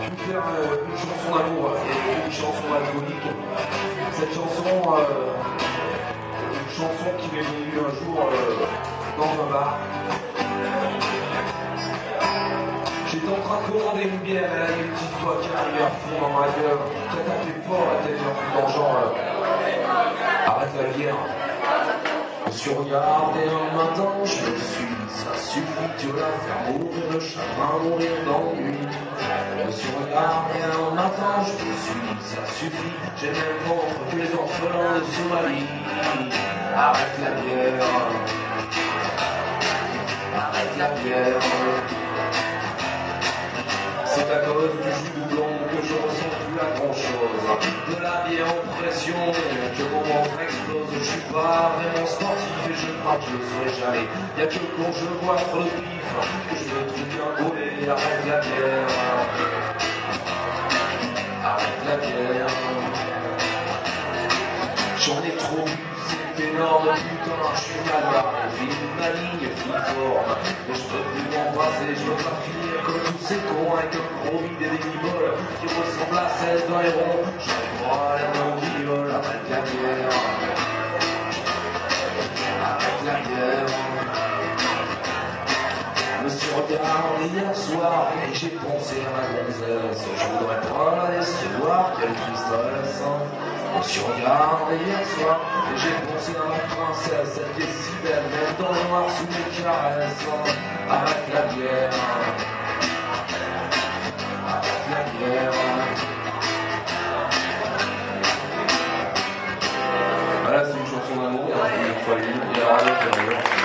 Je vais faire euh, une chanson d'amour et une chanson alcoolique. Cette chanson, euh, une chanson qui m'est venue un jour euh, dans un bar. J'étais en train de commander une bière a une petite voix qui arrive à fond dans ma gueule, qui a tapé fort la tête le genre euh, arrête la bière. Je me suis regardé un matin, je me suis ça suffit, tu vas faire mourir le chagrin, mourir d'ennui. Je me suis regardé un matin, je me suis ça suffit, j'ai même contre tous les orphelins de Somalie. Arrête la bière, arrête la bière. C'est à cause du jus blanc que je ressens plus grand chose. De la bière en pression, que mon ventre explose. Je suis pas vraiment sportif et je crois que je le serai jamais. Y'a que quand je vois trop le pif que je me trouve bien gaulé. Arrête la bière. Arrête la bière. J'en ai trop bu, c'est énorme, putain, je suis mal barré, file ma ligne, file forme, mais je peux plus je veux pas finir comme tous ces cons avec un gros et des guiboles qui ressemblent à celles d'un héron, j'ai droit à l'air d'un arrête la bière, arrête la bière. Je me suis regardé hier soir et j'ai pensé à ma gonzesse. Je voudrais pas la laisser voir, quelle tristesse. Je regarde hier soir j'ai pensé à ma princesse, elle décidait même dans le noir sous mes caresses, avec la bière, avec la bière. Voilà, c'est une chanson d'amour, il y a une fois l'une, il y a un autre.